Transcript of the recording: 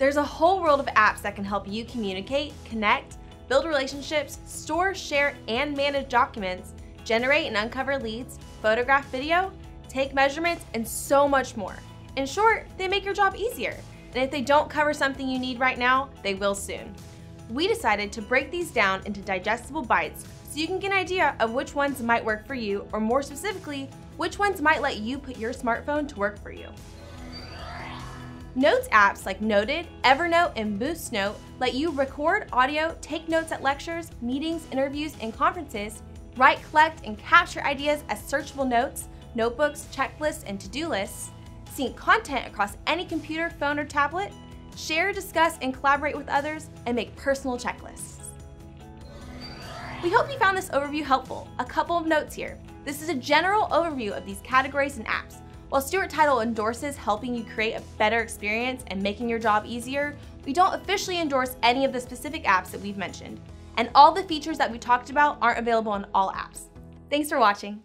There's a whole world of apps that can help you communicate, connect, build relationships, store, share, and manage documents, generate and uncover leads, photograph video, take measurements, and so much more. In short, they make your job easier. And if they don't cover something you need right now, they will soon. We decided to break these down into digestible bites so you can get an idea of which ones might work for you, or more specifically, which ones might let you put your smartphone to work for you. Notes apps like Noted, Evernote, and BoostNote let you record audio, take notes at lectures, meetings, interviews, and conferences, write, collect, and capture ideas as searchable notes, notebooks, checklists, and to-do lists, sync content across any computer, phone, or tablet, share, discuss, and collaborate with others, and make personal checklists. We hope you found this overview helpful. A couple of notes here. This is a general overview of these categories and apps. While Stewart Title endorses helping you create a better experience and making your job easier, we don't officially endorse any of the specific apps that we've mentioned. And all the features that we talked about aren't available on all apps. Thanks for watching.